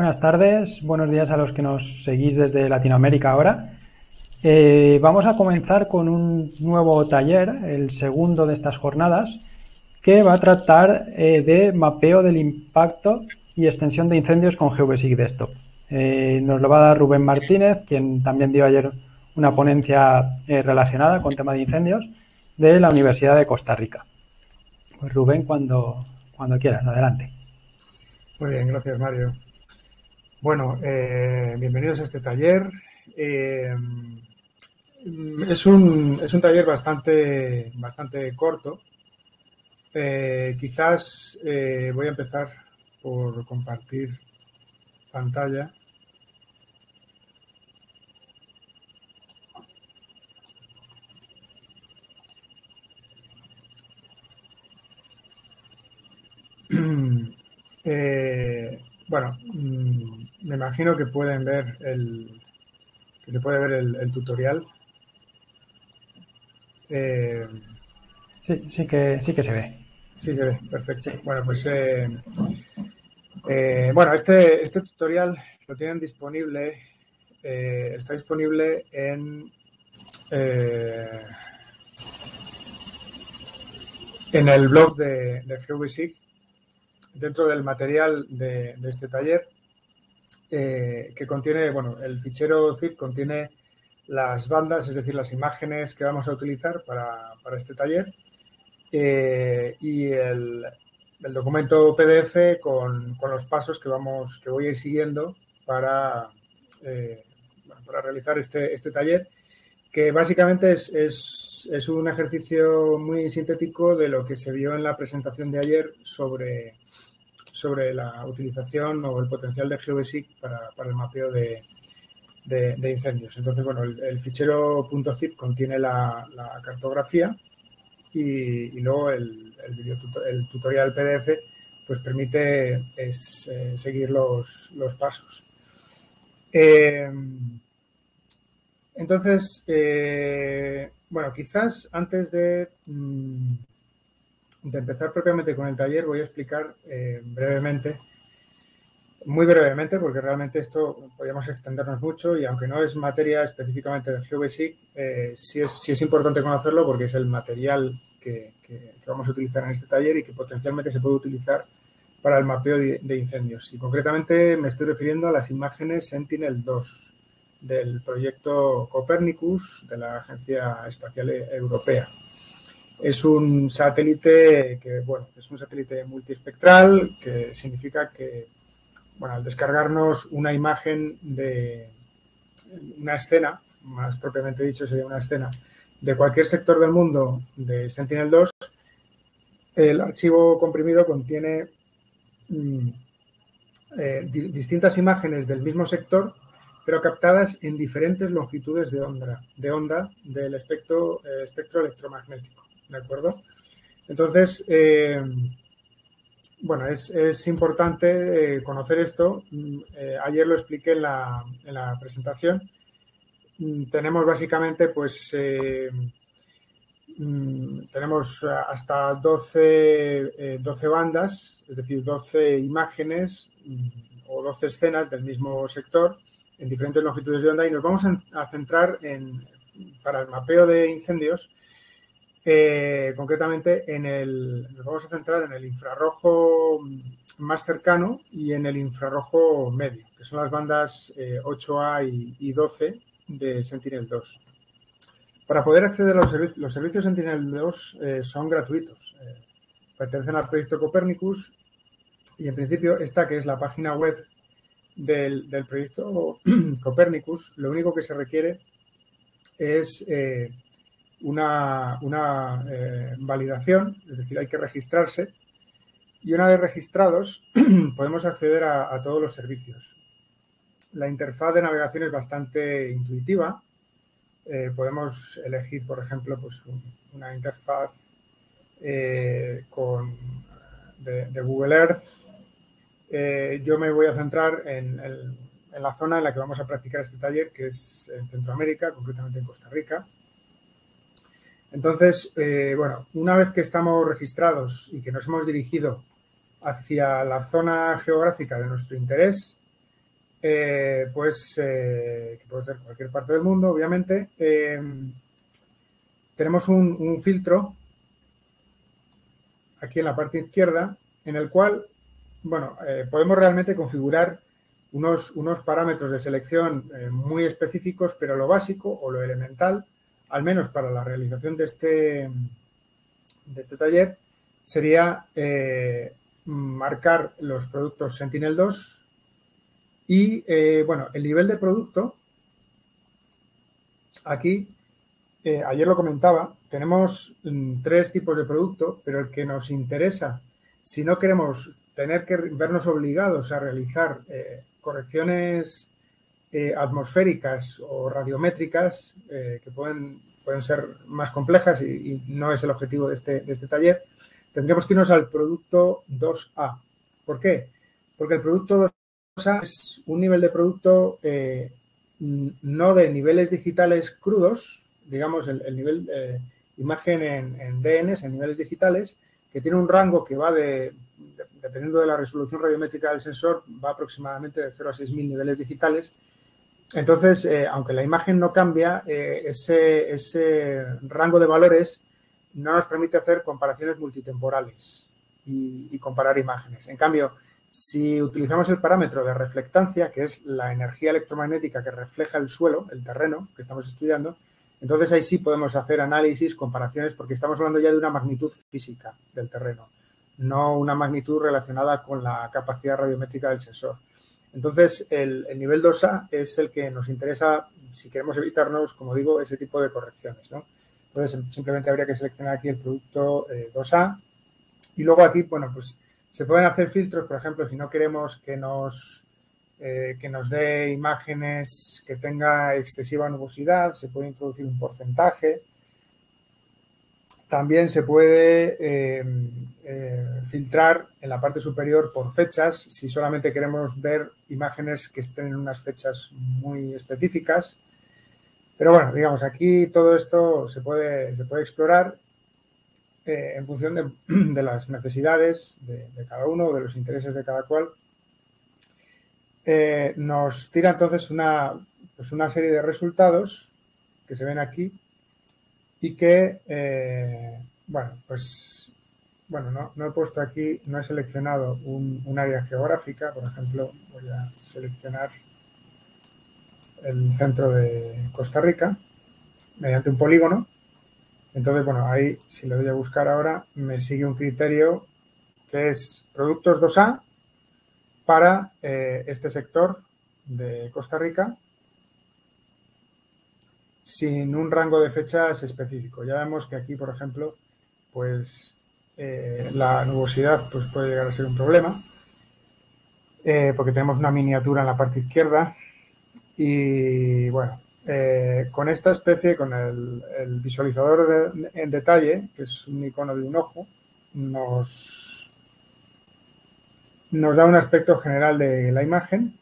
Buenas tardes, buenos días a los que nos seguís desde Latinoamérica ahora. Eh, vamos a comenzar con un nuevo taller, el segundo de estas jornadas, que va a tratar eh, de mapeo del impacto y extensión de incendios con GVSIG Desktop. Eh, nos lo va a dar Rubén Martínez, quien también dio ayer una ponencia relacionada con tema de incendios de la Universidad de Costa Rica. Pues Rubén, cuando, cuando quieras, adelante. Muy bien, gracias Mario. Bueno, bienvenidos a este taller. Es un, es un taller bastante, bastante corto. Eh, quizás eh, voy a empezar por compartir pantalla. Eh, bueno, mm, me imagino que pueden ver el, que se puede ver el tutorial. Eh, sí, sí que, sí que se ve. Sí, se ve, perfecto. Bueno, pues eh, eh, bueno, este, este tutorial lo tienen disponible, está disponible en, en el blog de, de dentro del material de, de este taller, que contiene, bueno, el fichero zip contiene las bandas, es decir, las imágenes que vamos a utilizar para, este taller eh, y el, documento PDF con, los pasos que, vamos, que voy a ir siguiendo para, eh, para realizar este, este, taller, que básicamente es, es, un ejercicio muy sintético de lo que se vio en la presentación de ayer sobre, sobre la utilización o el potencial de GeoBasic para, para el mapeo de, de, incendios. Entonces, bueno, el, fichero .zip contiene la, cartografía y, luego el, el, tutorial PDF pues permite eh, seguir los, pasos. Eh, entonces, eh, bueno, quizás antes de, mm, de, empezar propiamente con el taller voy a explicar brevemente muy brevemente, porque realmente esto podríamos extendernos mucho y aunque no es materia específicamente de GeoBasic, eh, sí, es, importante conocerlo porque es el material que, vamos a utilizar en este taller y que potencialmente se puede utilizar para el mapeo de, incendios. Y concretamente me estoy refiriendo a las imágenes Sentinel-2 del proyecto Copernicus de la Agencia Espacial Europea. Es un satélite que, bueno, es un satélite multiespectral, que significa que bueno, al descargarnos una imagen de una escena, más propiamente dicho sería una escena, de cualquier sector del mundo de Sentinel-2, el archivo comprimido contiene mm, eh, distintas imágenes del mismo sector, pero captadas en diferentes longitudes de onda, de onda del espectro, eh, espectro electromagnético. ¿De acuerdo? Entonces, eh, bueno, es, importante eh, conocer esto. Mm, eh, ayer lo expliqué en la, presentación. Mm, tenemos básicamente, pues, mm, tenemos hasta 12, 12, bandas, es decir, 12 imágenes o 12 escenas del mismo sector en diferentes longitudes de onda y nos vamos a, centrar en, para el mapeo de incendios eh, concretamente, en el, nos vamos a centrar en el infrarrojo más cercano y en el infrarrojo medio, que son las bandas 8A eh, y, 12 de Sentinel-2. Para poder acceder a los servicios, los servicios Sentinel-2 eh, son gratuitos. pertenecen al proyecto Copernicus y en principio esta que es la página web del, proyecto Copernicus, lo único que se requiere es una, eh, validación, es decir, hay que registrarse y una vez registrados podemos acceder a, todos los servicios. La interfaz de navegación es bastante intuitiva. Eh, podemos elegir, por ejemplo, pues una interfaz eh, con, de, Google Earth. yo me voy a centrar en, en la zona en la que vamos a practicar este taller, que es en Centroamérica, concretamente en Costa Rica. Entonces, eh, bueno, una vez que estamos registrados y que nos hemos dirigido hacia la zona geográfica de nuestro interés, pues, que puede ser cualquier parte del mundo, obviamente, tenemos un, filtro aquí en la parte izquierda en el cual, bueno, podemos realmente configurar unos, unos parámetros de selección muy específicos, pero lo básico o lo elemental, al menos para la realización de este, de este taller, sería eh, marcar los productos Sentinel-2 y, eh, bueno, el nivel de producto, aquí, eh, ayer lo comentaba, tenemos mm, tres tipos de producto, pero el que nos interesa, si no queremos tener que vernos obligados a realizar correcciones atmosféricas o radiométricas que pueden, pueden ser más complejas y, no es el objetivo de este, de este taller, tendríamos que irnos al producto 2A. ¿Por qué? Porque el producto 2A es un nivel de producto eh, no de niveles digitales crudos, digamos el, nivel de imagen en, DNS, en niveles digitales, que tiene un rango que va de, dependiendo de la resolución radiométrica del sensor, va aproximadamente de 0 a 6.000 niveles digitales. Entonces, eh, aunque la imagen no cambia, eh, ese, ese rango de valores no nos permite hacer comparaciones multitemporales y, comparar imágenes. En cambio, si utilizamos el parámetro de reflectancia, que es la energía electromagnética que refleja el suelo, el terreno que estamos estudiando, entonces ahí sí podemos hacer análisis, comparaciones, porque estamos hablando ya de una magnitud física del terreno, no una magnitud relacionada con la capacidad radiométrica del sensor. Entonces, el, el nivel 2A es el que nos interesa si queremos evitarnos, como digo, ese tipo de correcciones. ¿no? Entonces, simplemente habría que seleccionar aquí el producto 2A. Eh, y luego aquí, bueno, pues se pueden hacer filtros, por ejemplo, si no queremos que nos, eh, que nos dé imágenes que tenga excesiva nubosidad, se puede introducir un porcentaje. También se puede eh, filtrar en la parte superior por fechas, si solamente queremos ver imágenes que estén en unas fechas muy específicas. Pero bueno, digamos, aquí todo esto se puede, se puede explorar eh, en función de, las necesidades de, cada uno, de los intereses de cada cual. Eh, nos tira entonces una, pues una serie de resultados que se ven aquí y que, eh, bueno, pues, bueno, no, he puesto aquí, no he seleccionado un, un área geográfica, por ejemplo, voy a seleccionar el centro de Costa Rica mediante un polígono. Entonces, bueno, ahí si le doy a buscar ahora, me sigue un criterio que es productos 2A para eh, este sector de Costa Rica sin un rango de fechas específico. Ya vemos que aquí, por ejemplo, pues eh, la nubosidad pues, puede llegar a ser un problema eh, porque tenemos una miniatura en la parte izquierda y bueno, eh, con esta especie, con el, visualizador en detalle, que es un icono de un ojo, nos, nos da un aspecto general de la imagen,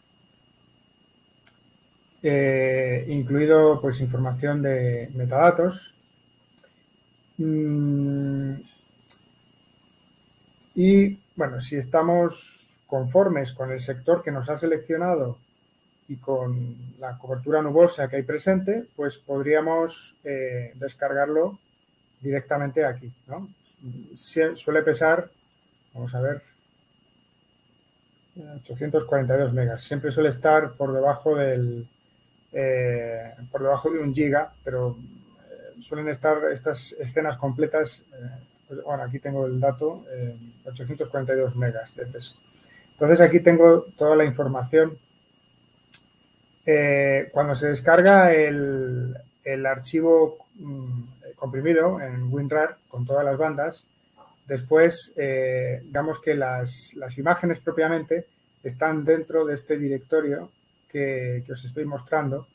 eh, incluido pues información de metadatos. Mm, y bueno, si estamos conformes con el sector que nos ha seleccionado y con la cobertura nubosa que hay presente, pues podríamos eh, descargarlo directamente aquí. ¿no? Suele pesar, vamos a ver, 842 megas. Siempre suele estar por debajo del eh, por debajo de un giga, pero eh, suelen estar estas escenas completas. Pues, bueno, aquí tengo el dato, 842 megas de peso. Entonces aquí tengo toda la información eh, cuando se descarga el, archivo mm, comprimido en WinRAR con todas las bandas, después eh, digamos que las, imágenes propiamente están dentro de este directorio que, os estoy mostrando.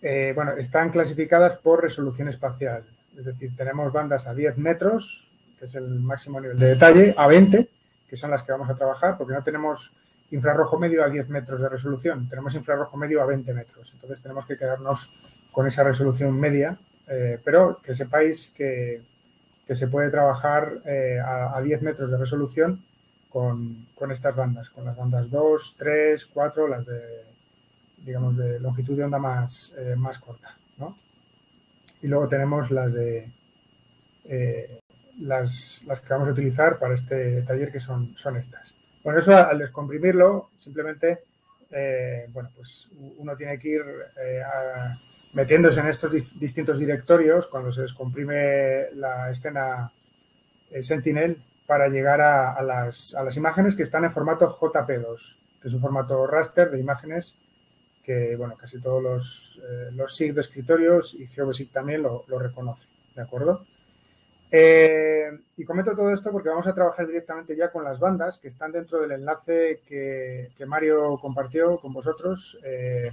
Eh, bueno, están clasificadas por resolución espacial. Es decir, tenemos bandas a 10 metros, que es el máximo nivel de detalle, a 20, que son las que vamos a trabajar, porque no tenemos infrarrojo medio a 10 metros de resolución, tenemos infrarrojo medio a 20 metros. Entonces tenemos que quedarnos con esa resolución media, eh, pero que sepáis que, se puede trabajar eh, a, 10 metros de resolución con, estas bandas, con las bandas 2, 3, 4, las de, digamos, de longitud de onda más, eh, más corta. Y luego tenemos las de eh, las, las, que vamos a utilizar para este taller, que son, son estas. Bueno, eso al descomprimirlo, simplemente, eh, bueno, pues uno tiene que ir metiéndose en estos distintos directorios cuando se descomprime la escena Sentinel para llegar a, las, imágenes que están en formato JP2, que es un formato raster de imágenes que, bueno, casi todos los, eh, los SIG de escritorios y GeoBasic también lo, lo reconoce, ¿de acuerdo? Eh, y comento todo esto porque vamos a trabajar directamente ya con las bandas que están dentro del enlace que, Mario compartió con vosotros, eh,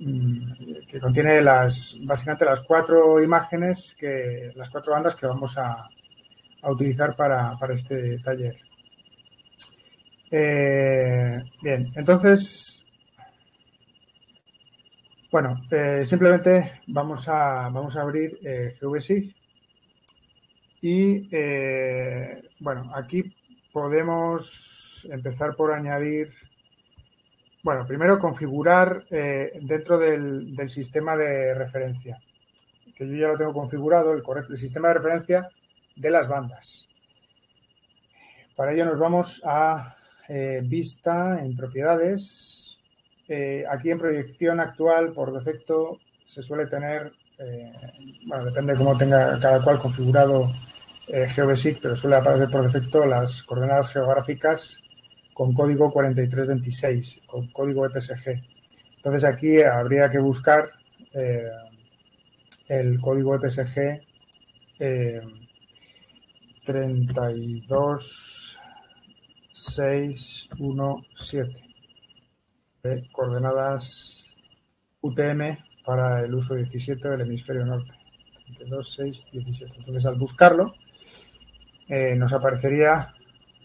mm, que contiene las, básicamente las cuatro imágenes, que, las cuatro bandas que vamos a, a utilizar para, este taller. Eh, bien, entonces, bueno, eh, simplemente vamos a, vamos a abrir eh, y, bueno, aquí podemos empezar por añadir, bueno, primero configurar dentro del, del, sistema de referencia, que yo ya lo tengo configurado, el, correcto, el sistema de referencia de las bandas. Para ello nos vamos a eh, vista en propiedades. Eh, aquí en proyección actual, por defecto, se suele tener, eh, bueno, depende de cómo tenga cada cual configurado GeoBasic, pero suele aparecer por defecto las coordenadas geográficas con código 4326, con código EPSG. Entonces aquí habría que buscar el código EPSG 32 6 1 7 coordenadas UTM para el uso 17 del hemisferio norte. 32 6 17 entonces al buscarlo eh, nos aparecería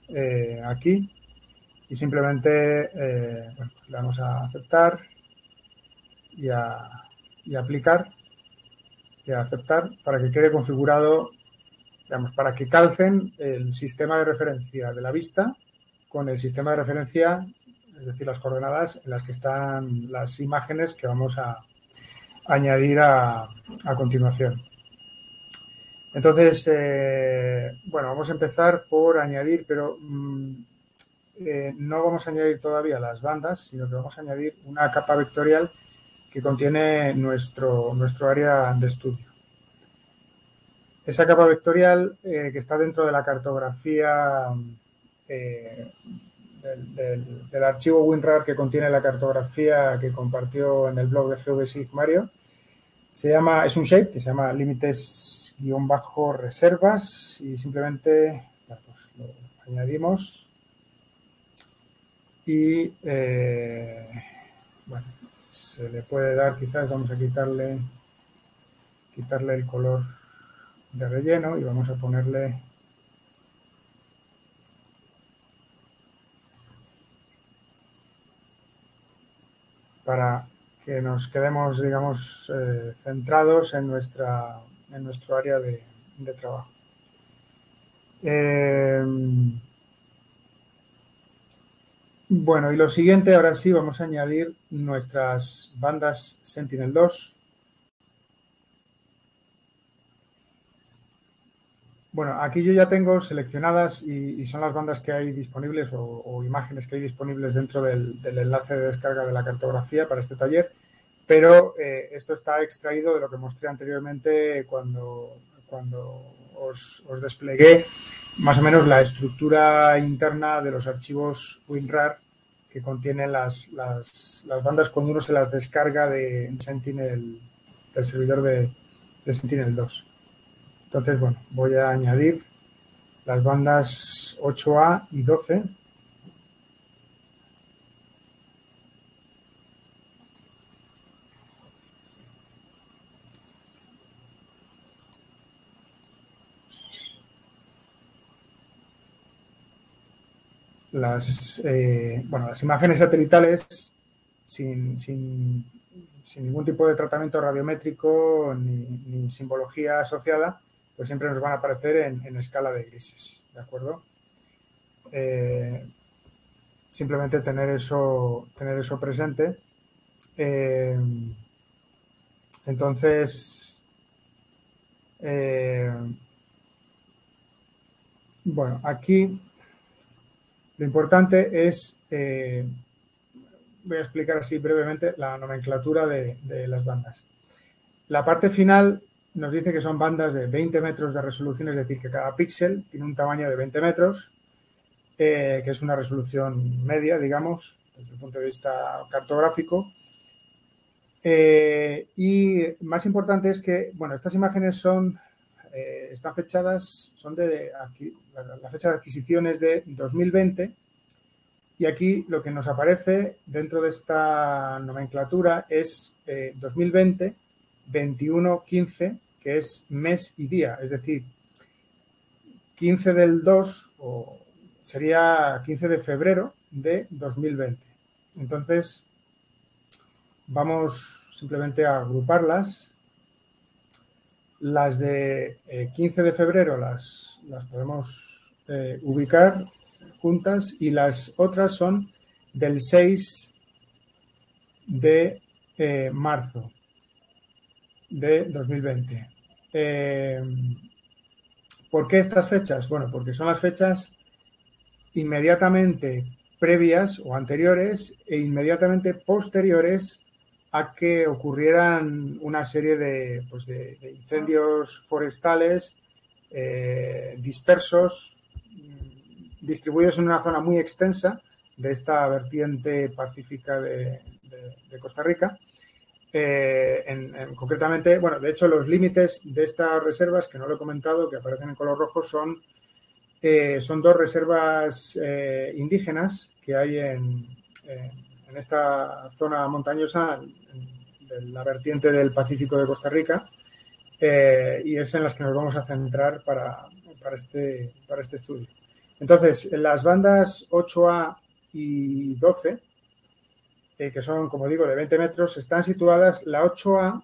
eh, aquí y simplemente eh, le vamos a aceptar y a, y a aplicar y a aceptar para que quede configurado digamos, para que calcen el sistema de referencia de la vista con el sistema de referencia, es decir, las coordenadas en las que están las imágenes que vamos a añadir a, continuación. Entonces, eh, bueno, vamos a empezar por añadir, pero mm, eh, no vamos a añadir todavía las bandas, sino que vamos a añadir una capa vectorial que contiene nuestro, nuestro área de estudio. Esa capa vectorial eh, que está dentro de la cartografía eh, del, archivo WinRAR que contiene la cartografía que compartió en el blog de GeoBasic Mario, se llama, es un shape que se llama límites-reservas y simplemente pues lo añadimos y eh, bueno, se le puede dar quizás, vamos a quitarle quitarle el color de relleno y vamos a ponerle para que nos quedemos, digamos, eh, centrados en, nuestra, en nuestro área de, trabajo. Eh, bueno, y lo siguiente, ahora sí, vamos a añadir nuestras bandas Sentinel-2 Bueno, aquí yo ya tengo seleccionadas y, son las bandas que hay disponibles o, imágenes que hay disponibles dentro del, enlace de descarga de la cartografía para este taller, pero eh, esto está extraído de lo que mostré anteriormente cuando, cuando os, desplegué más o menos la estructura interna de los archivos WinRAR que contienen las, las, bandas cuando uno se las descarga de Sentinel, del servidor de, de Sentinel 2. Entonces, bueno, voy a añadir las bandas 8A y 12. Las, eh, bueno, las imágenes satelitales sin, ningún tipo de tratamiento radiométrico ni simbología asociada pues siempre nos van a aparecer en, escala de grises, ¿de acuerdo? eh, simplemente tener eso, tener eso presente. Eh, entonces, bueno, aquí lo importante es, voy a explicar así brevemente la nomenclatura de las bandas. La parte final nos dice que son bandas de 20 metros de resolución, es decir, que cada píxel tiene un tamaño de 20 metros, eh, que es una resolución media, digamos, desde el punto de vista cartográfico. Eh, y más importante es que, bueno, estas imágenes son, eh, están fechadas, son de, la fecha de adquisición es de 2020 y aquí lo que nos aparece dentro de esta nomenclatura es 2020, 21, 15 que es mes y día, es decir, 15 del 2 o sería 15 de febrero de 2020. Entonces, vamos simplemente a agruparlas. Las de 15 eh, de febrero las, las podemos eh, ubicar juntas y las otras son del 6 de eh, marzo de 2020. Eh, ¿Por qué estas fechas? Bueno, porque son las fechas inmediatamente previas o anteriores e inmediatamente posteriores a que ocurrieran una serie de, pues incendios forestales eh, dispersos, distribuidos en una zona muy extensa de esta vertiente pacífica de Costa Rica eh, en, concretamente, bueno, de hecho los límites de estas reservas, que no lo he comentado, que aparecen en color rojo, son, eh, son dos reservas eh, indígenas que hay en, en, esta zona montañosa de la vertiente del Pacífico de Costa Rica y es en las que nos vamos a centrar para, para, este, para este estudio. Entonces, en las bandas 8A y 12, eh, que son, como digo, de 20 metros, están situadas, la 8A,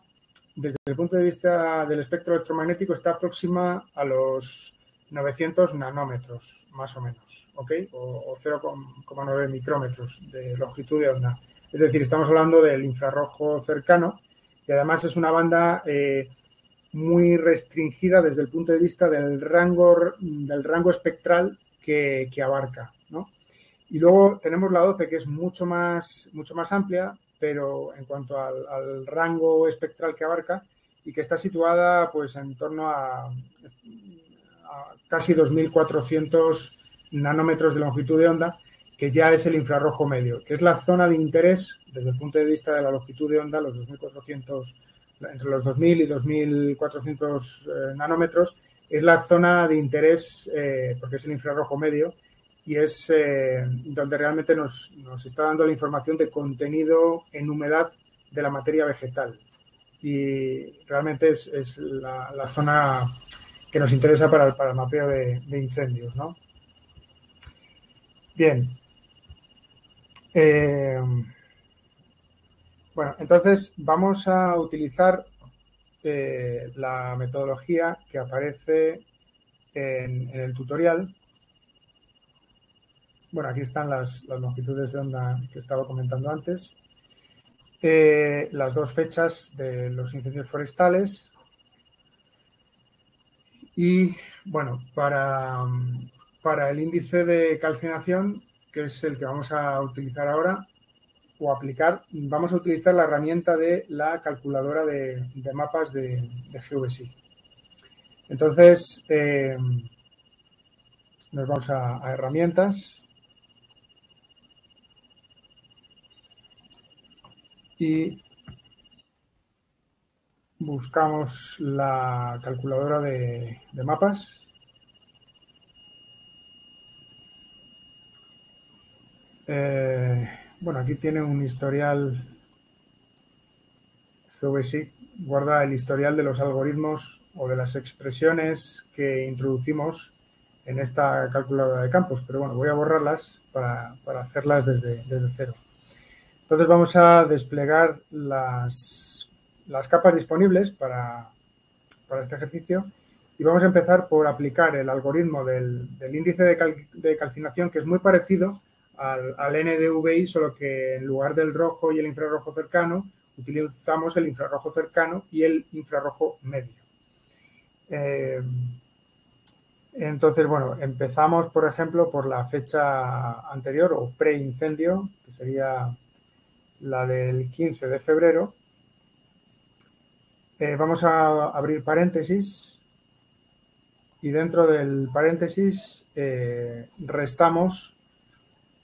desde el punto de vista del espectro electromagnético, está próxima a los 900 nanómetros, más o menos, ¿ok? O, 0,9 micrómetros de longitud de onda. Es decir, estamos hablando del infrarrojo cercano y además es una banda eh, muy restringida desde el punto de vista del rango, del rango espectral que, abarca. Y luego tenemos la 12, que es mucho más, mucho más amplia, pero en cuanto al, rango espectral que abarca y que está situada pues en torno a, casi 2.400 nanómetros de longitud de onda, que ya es el infrarrojo medio, que es la zona de interés desde el punto de vista de la longitud de onda, los 2.400, entre los 2.000 y 2.400 eh, nanómetros, es la zona de interés, eh, porque es el infrarrojo medio, y es eh, donde realmente nos, está dando la información de contenido en humedad de la materia vegetal. Y realmente es, la, zona que nos interesa para el, para mapeo de, incendios. ¿no? Bien. Eh, bueno, entonces vamos a utilizar eh, la metodología que aparece en el tutorial bueno, aquí están las, longitudes de onda que estaba comentando antes. Eh, las dos fechas de los incendios forestales. Y bueno, para, para el índice de calcinación, que es el que vamos a utilizar ahora, o aplicar, vamos a utilizar la herramienta de la calculadora de, mapas de, de, GVSI. Entonces, eh, nos vamos a herramientas y buscamos la calculadora de, mapas. Eh, bueno, aquí tiene un historial GVSIC, guarda el historial de los algoritmos o de las expresiones que introducimos en esta calculadora de campos, pero bueno, voy a borrarlas para, hacerlas desde, desde cero. Entonces vamos a desplegar las, capas disponibles para, este ejercicio Y vamos a empezar por aplicar el algoritmo del, índice de, calcinación, que es muy parecido al, NDVI, solo que en lugar del rojo y el infrarrojo cercano, utilizamos el infrarrojo cercano y el infrarrojo medio. Eh, entonces, bueno, empezamos, por ejemplo, por la fecha anterior o pre-incendio, que sería la del 15 de febrero. Eh, vamos a abrir paréntesis y dentro del paréntesis eh, restamos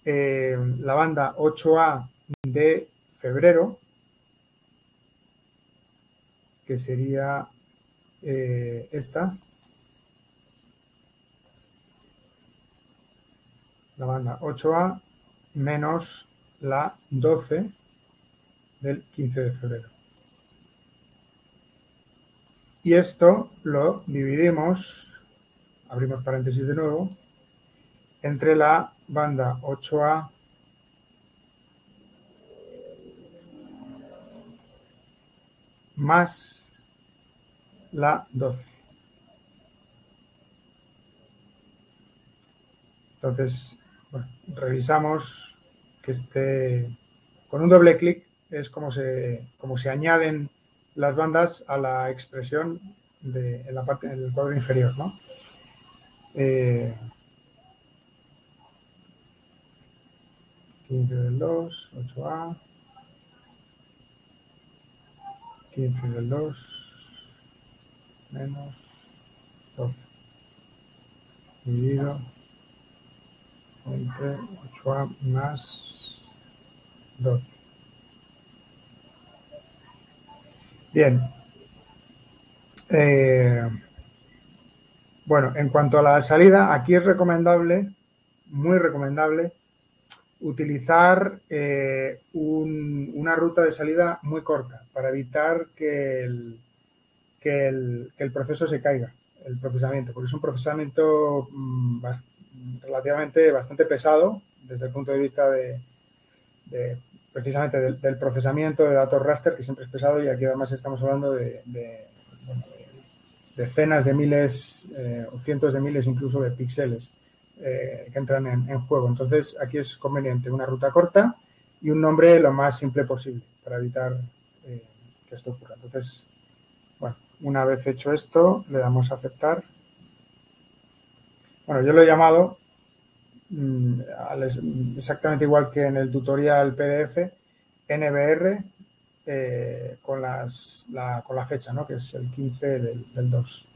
la banda 8A de febrero que sería eh, esta. La banda 8A menos la 12 del 15 de febrero. Y esto lo dividimos, abrimos paréntesis de nuevo, entre la banda 8A más la 12. Entonces, revisamos que esté con un doble clic es como se, como se añaden las bandas a la expresión de, en la parte del cuadro inferior, ¿no? Eh, 15 del 2, 8A, 15 del 2, menos 12 dividido entre 8a más 12. Bien. Eh, bueno, en cuanto a la salida, aquí es recomendable, muy recomendable, utilizar eh, una ruta de salida muy corta para evitar que el, proceso se caiga, el procesamiento, porque es un procesamiento mm, relativamente bastante pesado desde el punto de vista de, precisamente del, procesamiento de datos raster, que siempre es pesado y aquí además estamos hablando de, decenas de miles eh, o cientos de miles incluso de píxeles eh, que entran en, juego. Entonces aquí es conveniente una ruta corta y un nombre lo más simple posible para evitar eh, que esto ocurra. Entonces, bueno, una vez hecho esto, le damos a aceptar. Bueno, yo lo he llamado exactamente igual que en el tutorial PDF, NBR eh, con, las, la, con la fecha, ¿no? que es el 15 del, del 2.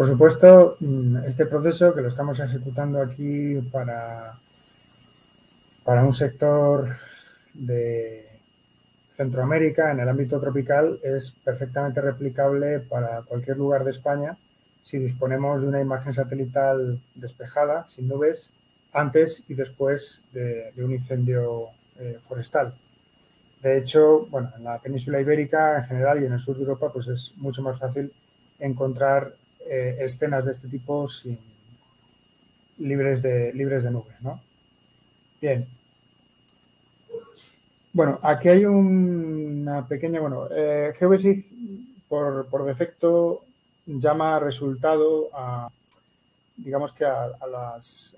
Por supuesto, mm, este proceso que lo estamos ejecutando aquí para, para un sector de Centroamérica en el ámbito tropical es perfectamente replicable para cualquier lugar de España si disponemos de una imagen satelital despejada, sin nubes, antes y después de, un incendio eh, forestal. De hecho, bueno, en la península ibérica en general y en el sur de Europa, pues es mucho más fácil encontrar eh, escenas de este tipo sin, libres, de, libres de nube. ¿no? Bien. Bueno, aquí hay una pequeña, bueno, eh, GeoBasic por, defecto llama resultado a, digamos que a,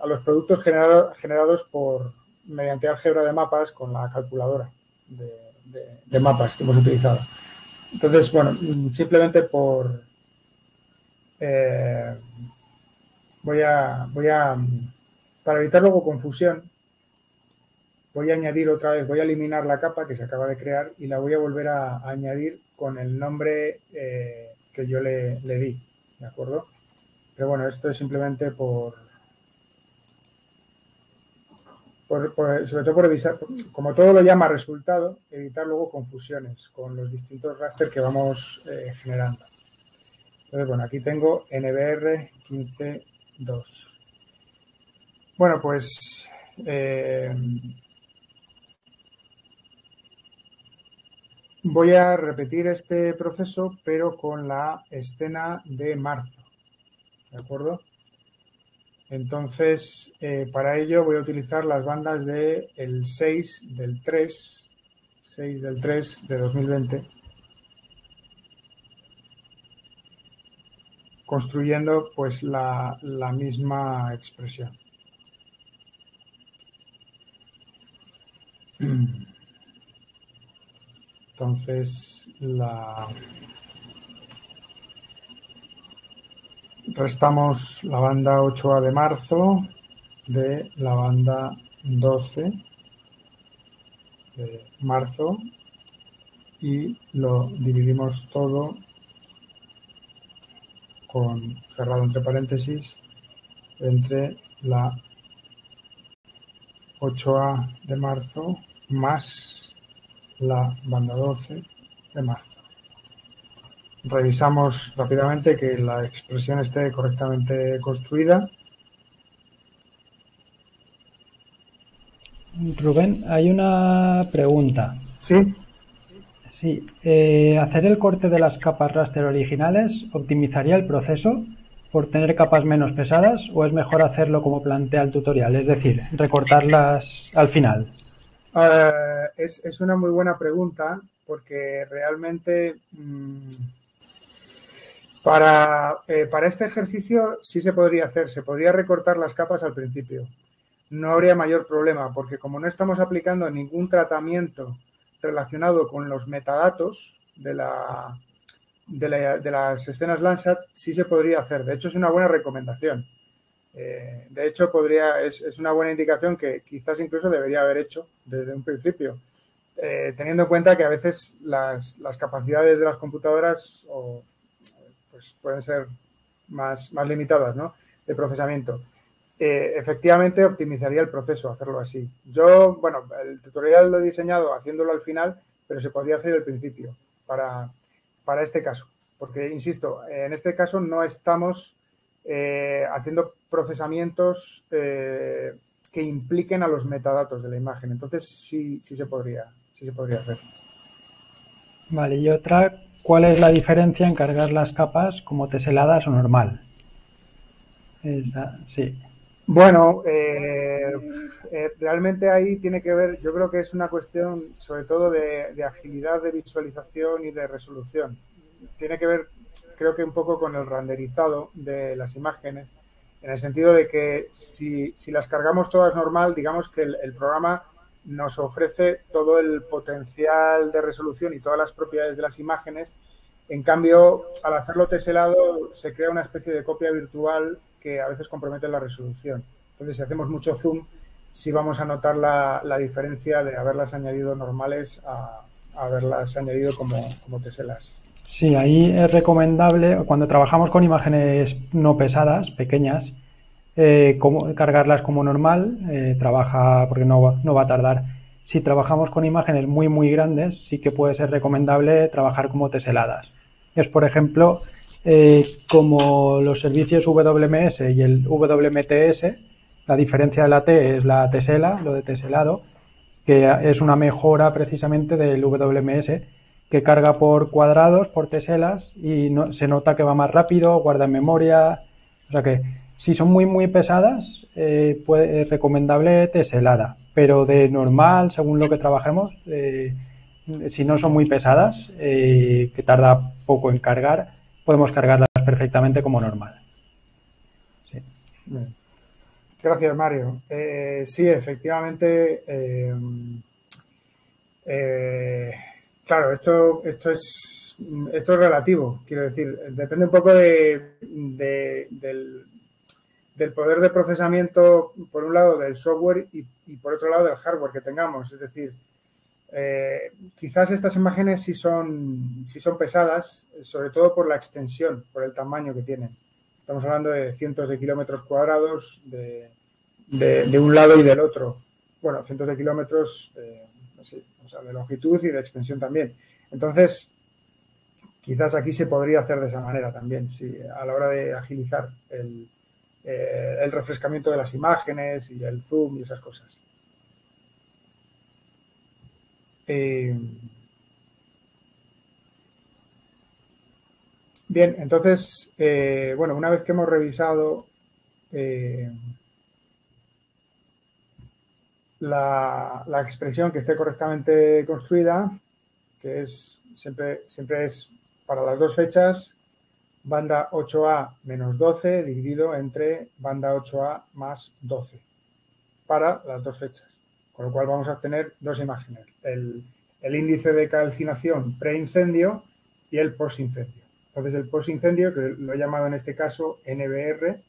los productos generados por, mediante álgebra de mapas con la calculadora de, mapas que hemos utilizado. Entonces, bueno, simplemente por, eh, voy, a, voy a, para evitar luego confusión, voy a añadir otra vez, voy a eliminar la capa que se acaba de crear y la voy a volver a, añadir con el nombre eh, que yo le, di, ¿de acuerdo? Pero bueno, esto es simplemente por, sobre todo por evitar, como todo lo llama resultado, evitar luego confusiones con los distintos raster que vamos eh, generando. Entonces, bueno, aquí tengo NBR 15.2. Bueno, pues eh, voy a repetir este proceso, pero con la escena de marzo. ¿De acuerdo? Entonces, eh, para ello voy a utilizar las bandas del el 6 del 3, 6 del 3 de 2020, construyendo pues la, la misma expresión. Entonces, la restamos la banda 8A de marzo de la banda 12 de marzo y lo dividimos todo con cerrado entre paréntesis entre la 8A de marzo más la banda 12 de marzo. Revisamos rápidamente que la expresión esté correctamente construida. Rubén, hay una pregunta. Sí. Sí, eh, ¿hacer el corte de las capas raster originales optimizaría el proceso por tener capas menos pesadas o es mejor hacerlo como plantea el tutorial, es decir, recortarlas al final? Eh, es, una muy buena pregunta porque realmente mm, para, eh, para este ejercicio sí se podría hacer, se podría recortar las capas al principio. No habría mayor problema porque como no estamos aplicando ningún tratamiento relacionado con los metadatos de, la, de, las escenas Landsat, sí se podría hacer. De hecho, es una buena recomendación. Eh, de hecho, podría, es, una buena indicación que quizás incluso debería haber hecho desde un principio, eh, teniendo en cuenta que a veces las, capacidades de las computadoras pues pueden ser más, más limitadas ¿no? de procesamiento. Eh, efectivamente optimizaría el proceso hacerlo así. Yo, bueno, el tutorial lo he diseñado haciéndolo al final, pero se podría hacer al principio para, para este caso. Porque, insisto, en este caso no estamos eh, haciendo procesamientos eh, que impliquen a los metadatos de la imagen. Entonces, sí, sí, se, podría, sí se podría hacer. Vale, y otra, ¿cuál es la diferencia en cargar las capas como teseladas o normal? Sí. Bueno, eh, eh, realmente ahí tiene que ver, yo creo que es una cuestión sobre todo de, agilidad de visualización y de resolución. Tiene que ver, creo que un poco con el renderizado de las imágenes, en el sentido de que si, las cargamos todas normal, digamos que el, programa nos ofrece todo el potencial de resolución y todas las propiedades de las imágenes. En cambio, al hacerlo teselado, se crea una especie de copia virtual que a veces comprometen la resolución. Entonces, si hacemos mucho zoom, sí vamos a notar la, diferencia de haberlas añadido normales a, haberlas añadido como, como teselas. Sí, ahí es recomendable, cuando trabajamos con imágenes no pesadas, pequeñas, eh, cargarlas como normal, eh, trabaja porque no no va a tardar. Si trabajamos con imágenes muy, muy grandes, sí que puede ser recomendable trabajar como teseladas. Es, por ejemplo, eh, como los servicios WMS y el WMTS, la diferencia de la T es la tesela, lo de teselado, que es una mejora precisamente del WMS que carga por cuadrados, por teselas y se nota que va más rápido, guarda en memoria. O sea que si son muy muy pesadas, eh, es recomendable teselada, pero de normal, según lo que trabajemos, eh, si no son muy pesadas, que tarda poco en cargar, podemos cargarlas perfectamente como normal. Gracias, Mario. Eh, sí, efectivamente. Eh, eh, claro, esto, esto, es, esto es relativo, quiero decir. Depende un poco de, del, poder de procesamiento, por un lado, del software y por otro lado, del hardware que tengamos. Es decir, eh, quizás estas imágenes sí son, sí son pesadas, sobre todo por la extensión, por el tamaño que tienen. Estamos hablando de cientos de kilómetros cuadrados de, un lado y del otro. Bueno, cientos de kilómetros de longitud y de extensión también. Entonces, quizás aquí se podría hacer de esa manera también, si a la hora de agilizar el, eh, el refrescamiento de las imágenes y el zoom y esas cosas. Eh, bien, entonces, eh, bueno, una vez que hemos revisado la, la, expresión que esté correctamente construida, que es siempre, siempre es para las dos fechas, banda 8A menos 12 dividido entre banda 8A más 12 para las dos fechas. Con lo cual vamos a obtener dos imágenes, el, índice de calcinación pre-incendio y el post-incendio. Entonces el post-incendio, que lo he llamado en este caso NBR,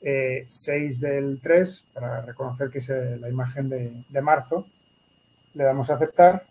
6 eh, del 3, para reconocer que es eh, la imagen de, de marzo, le damos a aceptar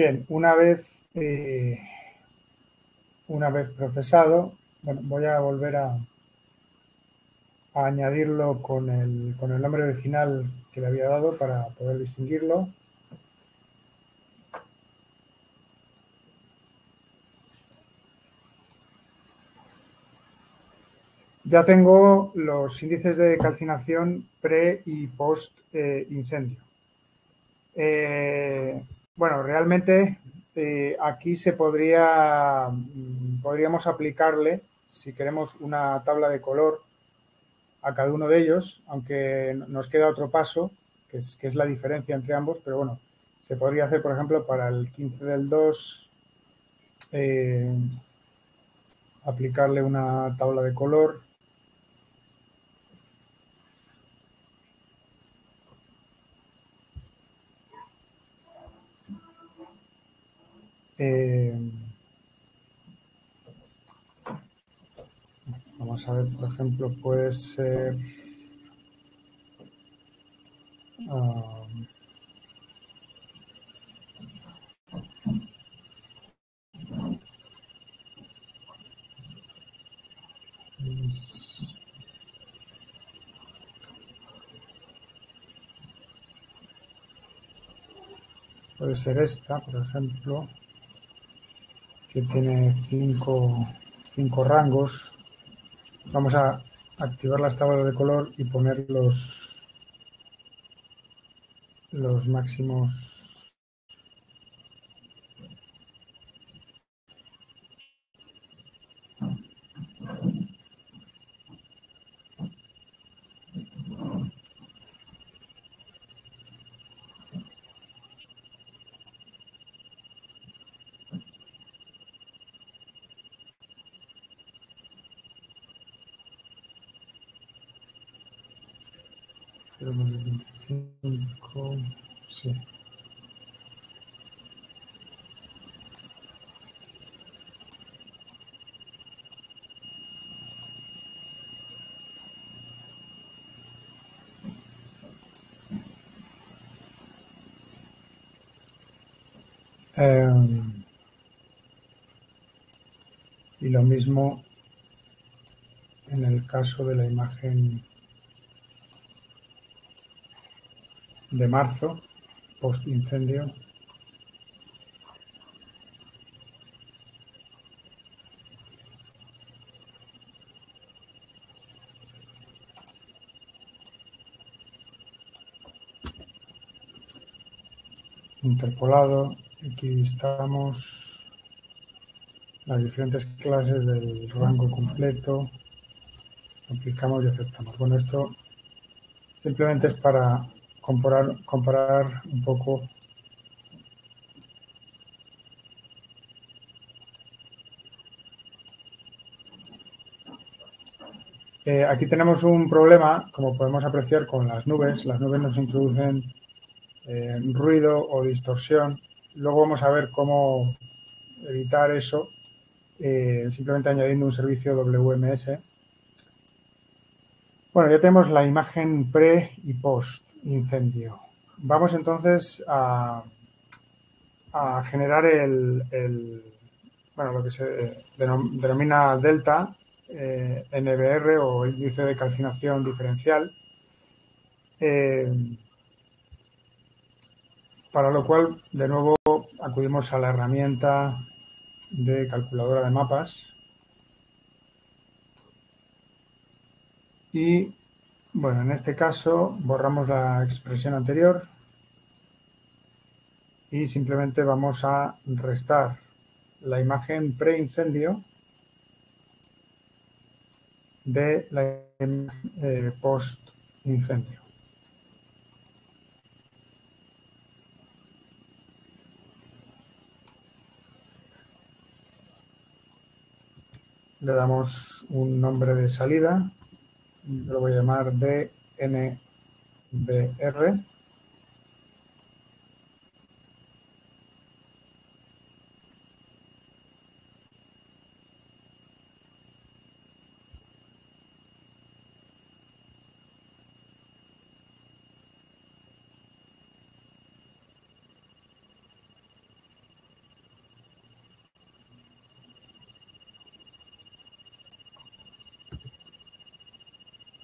Bien, una vez, eh, una vez procesado, bueno, voy a volver a, añadirlo con el, con el nombre original que le había dado para poder distinguirlo. Ya tengo los índices de calcinación pre y post eh, incendio. Eh, bueno, realmente eh, aquí se podría, mm, podríamos aplicarle, si queremos, una tabla de color a cada uno de ellos, aunque nos queda otro paso, que es, la diferencia entre ambos, pero bueno, se podría hacer, por ejemplo, para el 15 del 2, eh, aplicarle una tabla de color Eh, vamos a ver, por ejemplo, puede ser... Um, puede ser esta, por ejemplo que tiene cinco, rangos. Vamos a activar las tablas de color y poner los, los máximos Em, y lo mismo en el caso de la imagen de marzo, post incendio. interpolado Aquí estamos las diferentes clases del rango completo. aplicamos y aceptamos. Bueno, esto simplemente es para comparar, comparar un poco Eh, aquí tenemos un problema, como podemos apreciar con las nubes. Las nubes nos introducen eh, ruido o distorsión. Luego vamos a ver cómo evitar eso eh, simplemente añadiendo un servicio WMS. Bueno, ya tenemos la imagen pre y post incendio. Vamos entonces a, generar el, bueno, lo que se denomina delta eh, NBR o índice de calcinación diferencial, eh, para lo cual de nuevo acudimos a la herramienta de calculadora de mapas y bueno, en este caso borramos la expresión anterior y simplemente vamos a restar la imagen pre-incendio de la eh, post-incendio. Le damos un nombre de salida, lo voy a llamar DNBR.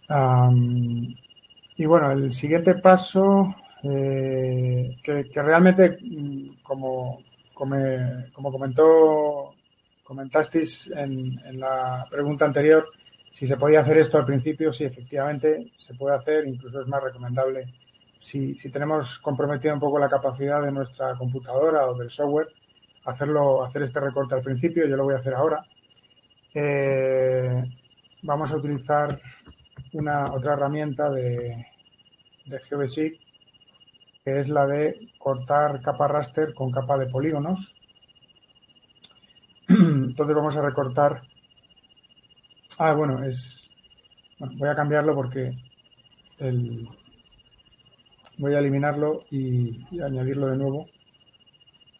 Y bueno, el siguiente paso, eh, que, realmente, mm, como, comentó, comentasteis en, la pregunta anterior, si se podía hacer esto al principio, sí, efectivamente se puede hacer, incluso es más recomendable si, tenemos comprometida un poco la capacidad de nuestra computadora o del software, hacerlo, hacer este recorte al principio, yo lo voy a hacer ahora. Eh, vamos a utilizar una otra herramienta de, de que es la de cortar capa raster con capa de polígonos. Entonces vamos a recortar. Ah, bueno, es. voy a cambiarlo porque el, voy a eliminarlo y añadirlo de nuevo.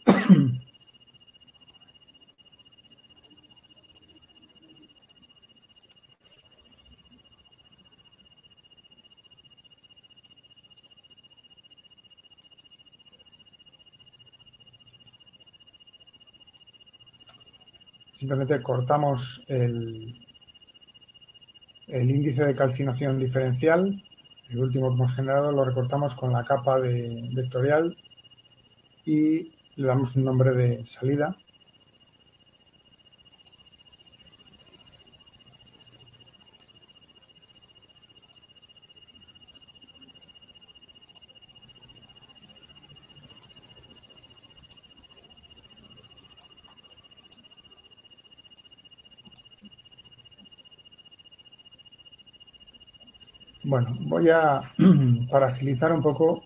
simplemente cortamos el, el índice de calcinación diferencial, el último que hemos generado, lo recortamos con la capa de vectorial y le damos un nombre de salida. Bueno, voy a, para agilizar un poco,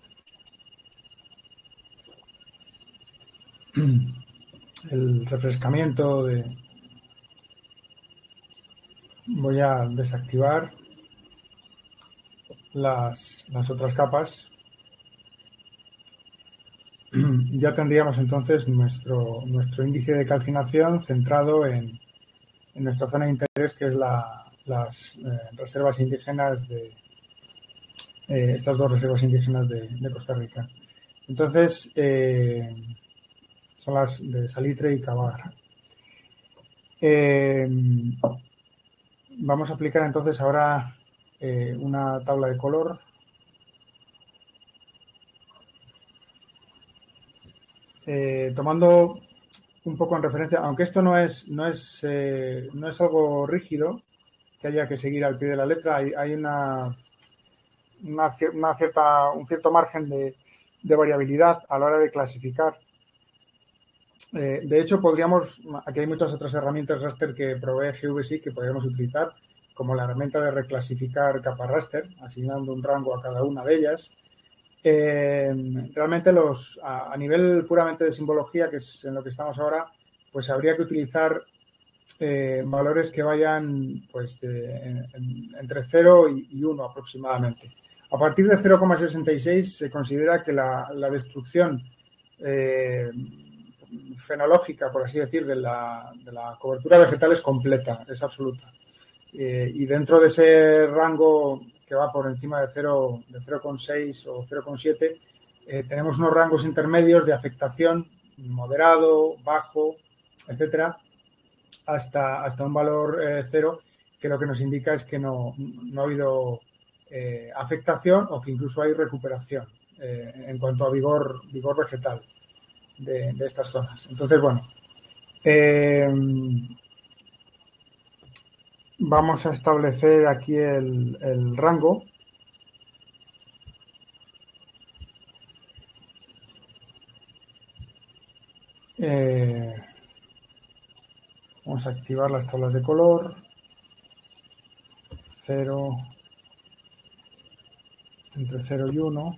el refrescamiento de... Voy a desactivar las, otras capas. Ya tendríamos entonces nuestro, nuestro índice de calcinación centrado en, nuestra zona de interés, que es las eh, reservas indígenas de, eh, estas dos reservas indígenas de, Costa Rica. Entonces, eh, son las de Salitre y Cabarra. Eh, vamos a aplicar entonces ahora una tabla de color. tomando un poco en referencia, aunque esto no es, no es, no es algo rígido que haya que seguir al pie de la letra, hay una una, cierta, un cierto margen de, variabilidad a la hora de clasificar. Eh, de hecho, podríamos, aquí hay muchas otras herramientas raster que provee GVC que podríamos utilizar, como la herramienta de reclasificar capa raster, asignando un rango a cada una de ellas. Eh, realmente los, a, nivel puramente de simbología, que es en lo que estamos ahora, pues habría que utilizar eh, valores que vayan pues entre 0 y, 1 aproximadamente. A partir de 0,66 se considera que la, destrucción eh, fenológica, por así decir, de la, cobertura vegetal es completa, es absoluta. Eh, y dentro de ese rango que va por encima de 0,6 de 0,6 o 0,7, eh, tenemos unos rangos intermedios de afectación moderado, bajo, etcétera, hasta, hasta un valor cero, que lo que nos indica es que no, ha habido afectación o que incluso hay recuperación en cuanto a vigor, vigor vegetal de, estas zonas. Entonces, bueno, eh, vamos a establecer aquí el, rango. Eh, vamos a activar las tablas de color. 0, entre 0 y 1.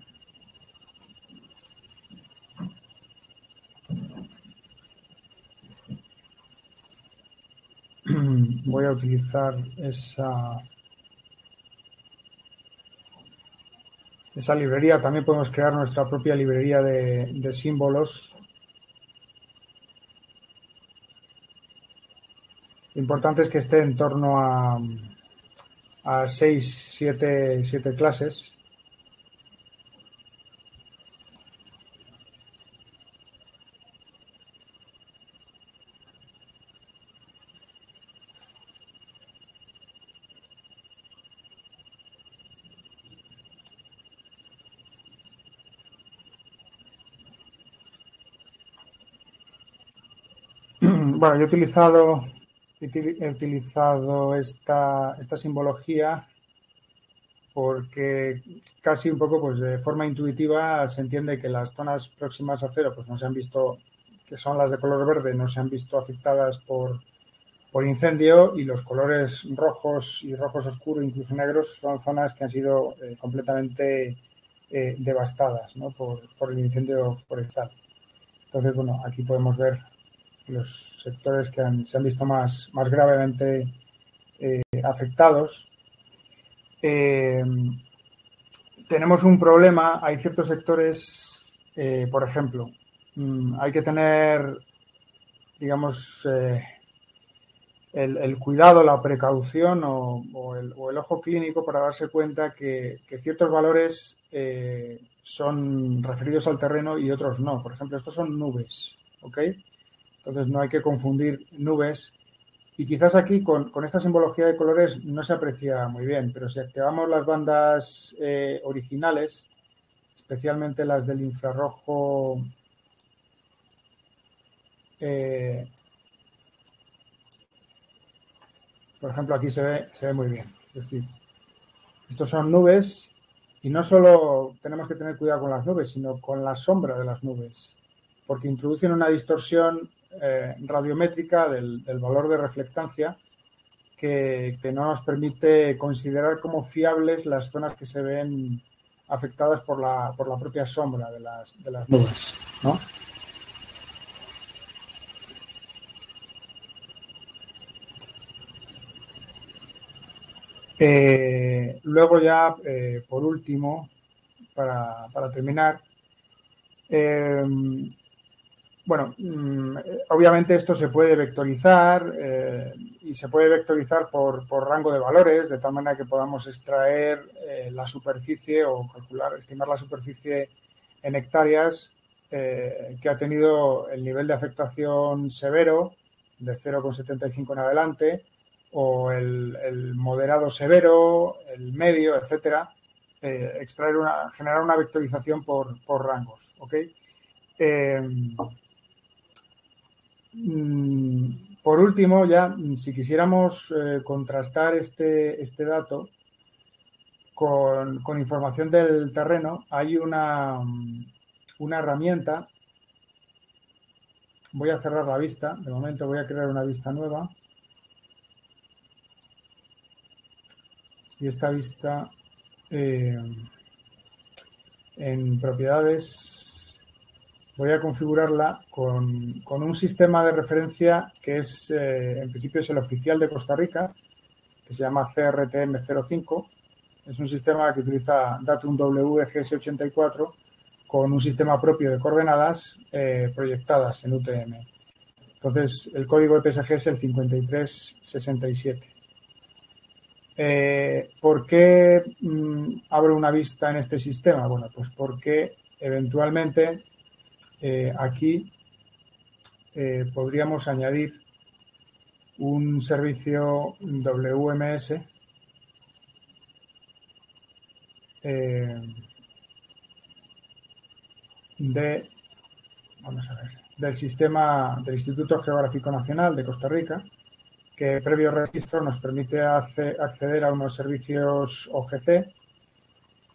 voy a utilizar esa, esa librería. También podemos crear nuestra propia librería de, símbolos. Lo importante es que esté en torno a, a 6, 7, 7 clases. Bueno, yo he utilizado, he utilizado esta, esta simbología porque casi un poco pues de forma intuitiva se entiende que las zonas próximas a cero pues no se han visto, que son las de color verde, no se han visto afectadas por, por incendio y los colores rojos y rojos oscuros, incluso negros, son zonas que han sido eh, completamente eh, devastadas por, por, el incendio forestal. Entonces, bueno, aquí podemos ver los sectores que se han visto más, más gravemente eh, afectados. Eh, tenemos un problema, hay ciertos sectores, eh, por ejemplo, mm, hay que tener, digamos, el, cuidado, la precaución o, el, ojo clínico para darse cuenta que, que ciertos valores son referidos al terreno y otros no. Por ejemplo, estos son nubes, ¿ok? Entonces no hay que confundir nubes. Y quizás aquí con, esta simbología de colores no se aprecia muy bien, pero si activamos las bandas eh, originales, especialmente las del infrarrojo eh, por ejemplo, aquí se ve, se ve muy bien. Es decir, estos son nubes y no solo tenemos que tener cuidado con las nubes, sino con la sombra de las nubes, porque introducen una distorsión eh, radiométrica del, valor de reflectancia que, no nos permite considerar como fiables las zonas que se ven afectadas por la, por la propia sombra de las, de las nubes. Eh, luego ya, eh, por último, para, para terminar, bueno, mm, obviamente esto se puede vectorizar eh, y se puede vectorizar por, rango de valores, de tal manera que podamos extraer eh, la superficie o calcular, estimar la superficie en hectáreas eh, que ha tenido el nivel de afectación severo de 0,75 en adelante o el, moderado severo, el medio, etcétera, extraer una, generar una vectorización por, rangos, ¿ok? Por último, ya, si quisiéramos eh, contrastar este, este dato con, información del terreno, hay una, una herramienta. Voy a cerrar la vista. De momento voy a crear una vista nueva. y esta vista eh, en propiedades voy a configurarla con, un sistema de referencia que es, eh, en principio, es el oficial de Costa Rica, que se llama CRTM05. Es un sistema que utiliza Datum WGS84 con un sistema propio de coordenadas eh, proyectadas en UTM. Entonces, el código de PSG es el 5367. Eh, ¿Por qué mm, abro una vista en este sistema? Bueno, pues porque eventualmente eh, aquí podríamos añadir un servicio WMS de, a ver, del sistema del Instituto Geográfico Nacional de Costa Rica, que previo registro nos permite acceder a unos servicios OGC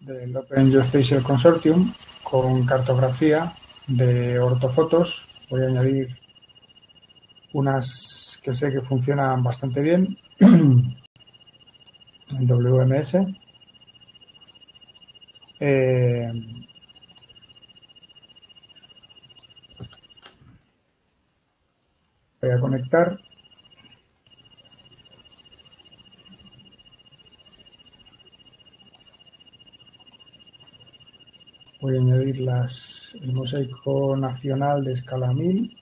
del Open Geospatial Consortium con cartografía de ortofotos. Voy a añadir unas que sé que funcionan bastante bien en WMS. Eh, Voy a conectar. Voy a añadir las, el mosaico nacional de escala 1000.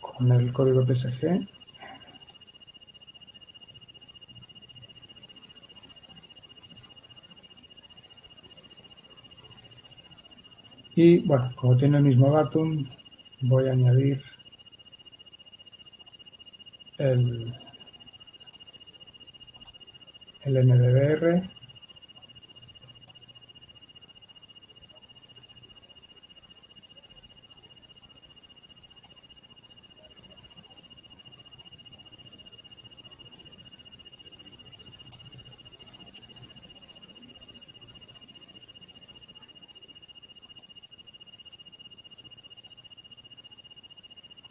Con el código PSG. Y bueno, como tiene el mismo datum, voy a añadir el, el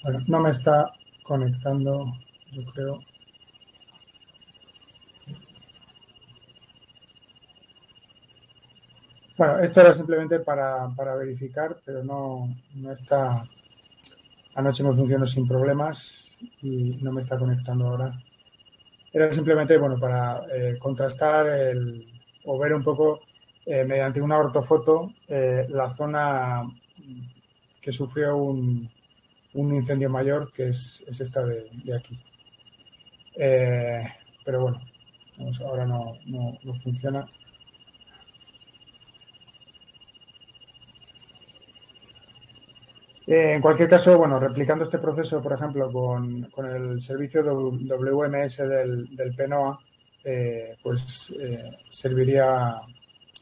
Bueno, no me está conectando, yo creo. Bueno, esto era simplemente para, verificar, pero no, no, está. Anoche me funcionó sin problemas y no me está conectando ahora. Era simplemente, bueno, para eh, contrastar el, o ver un poco eh, mediante una ortofoto eh, la zona que sufrió un, un incendio mayor que es, esta de, aquí. Eh, pero bueno, ahora no, funciona. Eh, en cualquier caso, bueno, replicando este proceso, por ejemplo, con, el servicio WMS del, del PNOA, eh, pues serviría,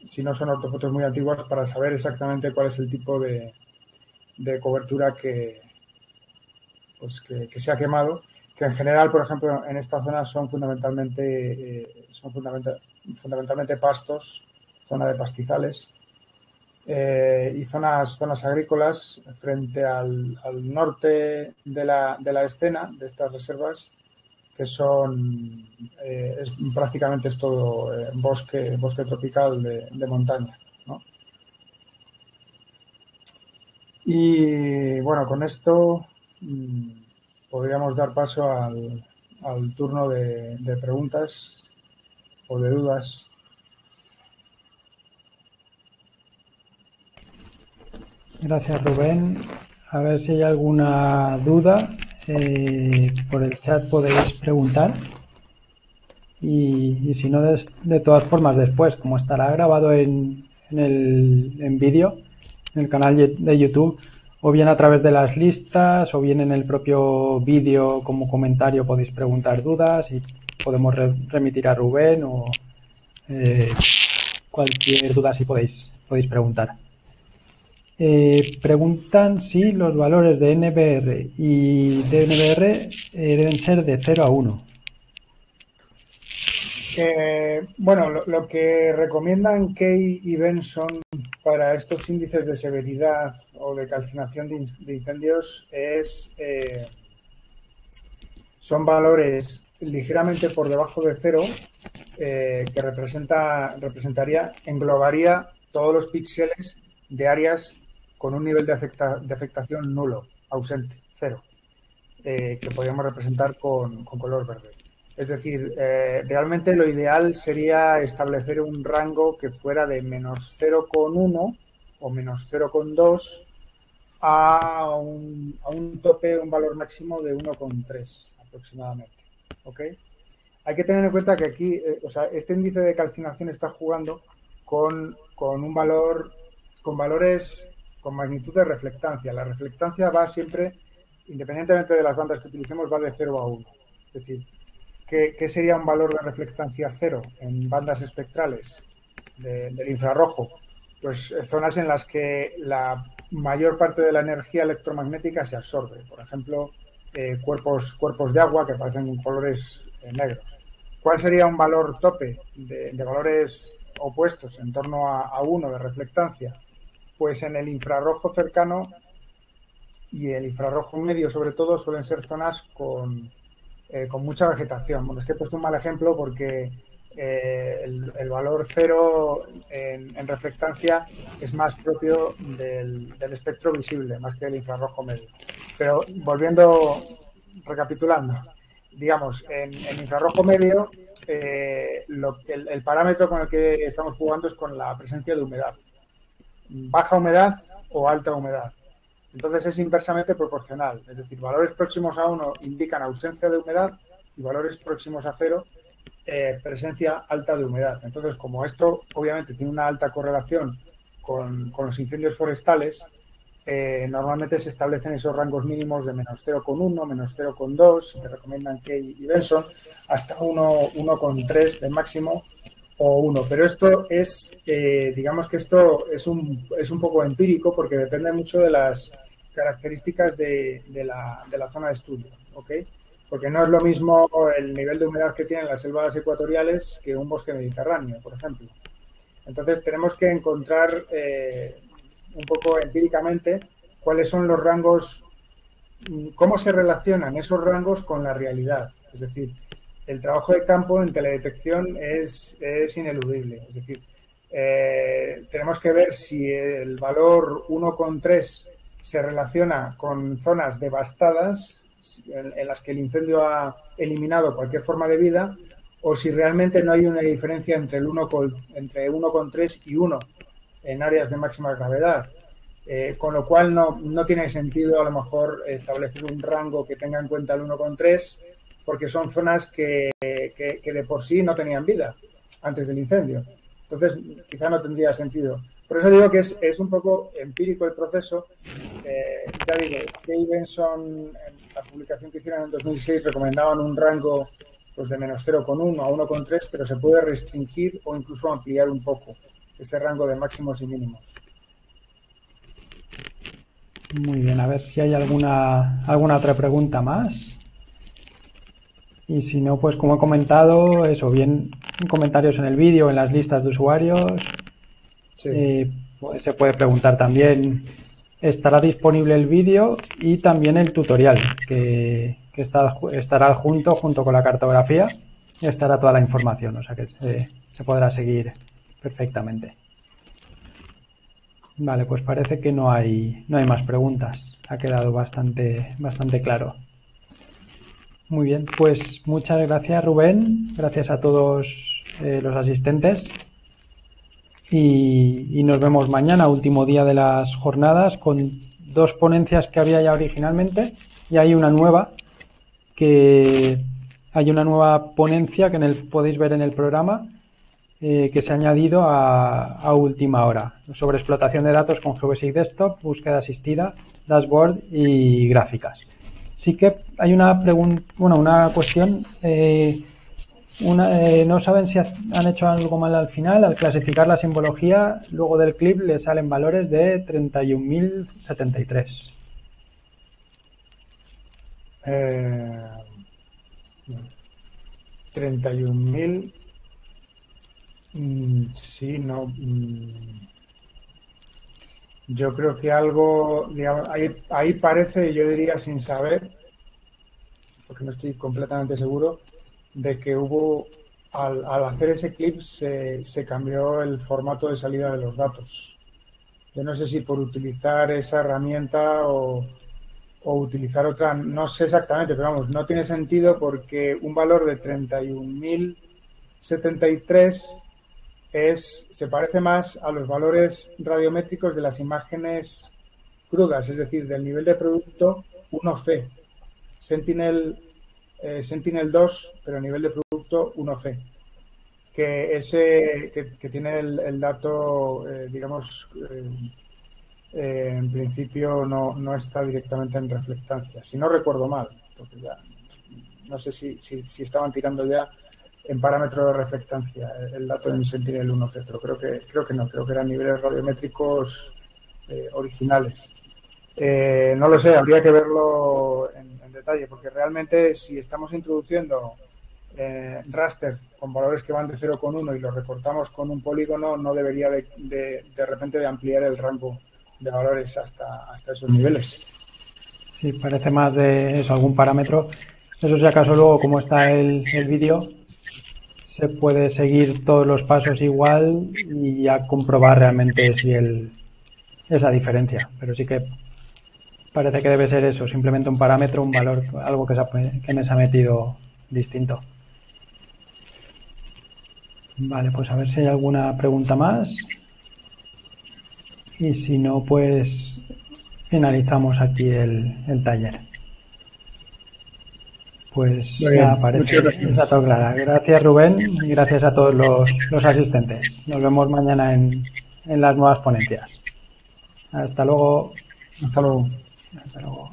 si no son ortofotos muy antiguas, para saber exactamente cuál es el tipo de cobertura que, pues que, se ha quemado, que en general, por ejemplo, en esta zona son fundamentalmente, eh, son fundamentalmente pastos, zona de pastizales, eh, y zonas, zonas agrícolas frente al, norte de la, de la, escena de estas reservas, que son eh, es, prácticamente es todo bosque, bosque tropical de, de montaña. ¿no? Y bueno, con esto Mm, podríamos dar paso al, turno de, preguntas o de dudas. Gracias, Rubén. A ver si hay alguna duda. Eh, por el chat podéis preguntar. Y, si no, de, todas formas, después, como estará grabado en, en, el, en vídeo, en el canal de YouTube, o bien a través de las listas o bien en el propio vídeo como comentario podéis preguntar dudas y podemos remitir a Rubén o eh, cualquier duda si podéis, podéis preguntar. Eh, preguntan si los valores de NBR y DNBR eh, deben ser de 0 a 1. bueno, lo, que recomiendan Kay y Benson para estos índices de severidad o de calcinación de, incendios es, eh, son valores ligeramente por debajo de cero eh, que representa, representaría, englobaría todos los píxeles de áreas con un nivel de, afectación nulo, ausente, cero, eh, que podríamos representar con, color verde. Es decir, eh, realmente lo ideal sería establecer un rango que fuera de menos 0,1 o menos 0,2 a un, a un tope, un valor máximo de 1,3 aproximadamente. ¿ok? Hay que tener en cuenta que aquí, eh, o sea, este índice de calcinación está jugando con, un valor, con valores con magnitud de reflectancia. La reflectancia va siempre, independientemente de las bandas que utilicemos, va de 0 a 1. Es decir, ¿qué, sería un valor de reflectancia cero en bandas espectrales del infrarrojo? Pues eh, zonas en las que la mayor parte de la energía electromagnética se absorbe. Por ejemplo, eh, cuerpos, cuerpos de agua que parecen colores eh, negros. ¿Cuál sería un valor tope de, valores opuestos en torno a, 1 de reflectancia? Pues en el infrarrojo cercano y el infrarrojo medio, sobre todo, suelen ser zonas con, eh, con mucha vegetación. Bueno, es que he puesto un mal ejemplo porque el, valor cero en, reflectancia es más propio del, del, espectro visible, más que el infrarrojo medio. Pero volviendo, recapitulando, digamos, en, infrarrojo medio, eh, el, parámetro con el que estamos jugando es con la presencia de humedad. Baja humedad o alta humedad. Entonces es inversamente proporcional. Es decir, valores próximos a 1 indican ausencia de humedad y valores próximos a 0 eh, presencia alta de humedad. Entonces, como esto obviamente tiene una alta correlación con, los incendios forestales, eh, normalmente se establecen esos rangos mínimos de menos 0,1, menos 0,2, que recomiendan Key y Benson, hasta 1,3 de máximo o 1. Pero esto es, eh, digamos que esto es un, es un poco empírico porque depende mucho de las características de, la, de la, zona de estudio, ¿ok? Porque no es lo mismo el nivel de humedad que tienen las selvas ecuatoriales que un bosque mediterráneo, por ejemplo. Entonces tenemos que encontrar eh, un poco empíricamente cuáles son los rangos, cómo se relacionan esos rangos con la realidad. Es decir, el trabajo de campo en teledetección es, es ineludible. Es decir, eh, tenemos que ver si el valor 1,3 se relaciona con zonas devastadas en, las que el incendio ha eliminado cualquier forma de vida o si realmente no hay una diferencia entre el 1,3 entre 1,3 y 1 en áreas de máxima gravedad. Eh, con lo cual no, no, tiene sentido a lo mejor establecer un rango que tenga en cuenta el 1,3 porque son zonas que, de por sí no tenían vida antes del incendio. Entonces, quizá no tendría sentido. Por eso digo que es, es un poco empírico el proceso. Eh, ya digo, Kay Benson, en la publicación que hicieron en 2006, recomendaban un rango pues, de menos 0,1 a 1,3, pero se puede restringir o incluso ampliar un poco ese rango de máximos y mínimos. Muy bien, a ver si hay alguna, alguna otra pregunta más. Y si no, pues como he comentado, eso, bien comentarios en el vídeo, en las listas de usuarios. Eh, pues se puede preguntar también, estará disponible el vídeo y también el tutorial, que, estará junto, junto con la cartografía, y estará toda la información, o sea que se podrá seguir perfectamente. Vale, pues parece que no hay, no hay más preguntas. Ha quedado bastante, bastante claro. Muy bien, pues muchas gracias Rubén, gracias a todos eh, los asistentes y, nos vemos mañana, último día de las jornadas, con dos ponencias que había ya originalmente y hay una nueva que hay una nueva ponencia que en el, podéis ver en el programa eh, que se ha añadido a, última hora sobre explotación de datos con GeoBasic Desktop, búsqueda asistida, dashboard y gráficas. Sí que hay una pregunta, bueno, una cuestión. Eh, eh, no saben si han hecho algo mal al final. Al clasificar la simbología, luego del clip le salen valores de 31.073. Eh, 31.000 Mm, sí, no. Mm, Yo creo que algo, digamos, ahí, ahí parece, yo diría sin saber, porque no estoy completamente seguro, de que hubo, al, hacer ese clip, se, se, cambió el formato de salida de los datos. Yo no sé si por utilizar esa herramienta o, o utilizar otra, no sé exactamente, pero vamos, no tiene sentido porque un valor de 31.073 es, se parece más a los valores radiométricos de las imágenes crudas, es decir, del nivel de producto 1C. Sentinel, eh, Sentinel 2, pero nivel de producto 1C. Que ese que, tiene el, dato, eh, digamos, eh, en principio no, no, está directamente en reflectancia. Si no recuerdo mal, porque ya no sé si, si, si estaban tirando ya en parámetro de reflectancia el dato en Sentinel 1 pero creo que, creo que no, creo que eran niveles radiométricos eh, originales. Eh, no lo sé, habría que verlo en, detalle, porque realmente si estamos introduciendo eh, raster con valores que van de 0,1 y los recortamos con un polígono, no debería de, de, repente de ampliar el rango de valores hasta, hasta esos niveles. Sí, parece más de eso, algún parámetro. Eso si acaso luego, como está el, el vídeo, se puede seguir todos los pasos igual y ya comprobar realmente si el, esa diferencia. Pero sí que parece que debe ser eso, simplemente un parámetro, un valor, algo que, se que me se ha metido distinto. Vale, pues a ver si hay alguna pregunta más. Y si no, pues finalizamos aquí el, el taller. Pues ya aparece. Gracias. clara. Gracias Rubén y gracias a todos los, los asistentes. Nos vemos mañana en, en las nuevas ponencias. Hasta luego. Hasta luego. Hasta luego.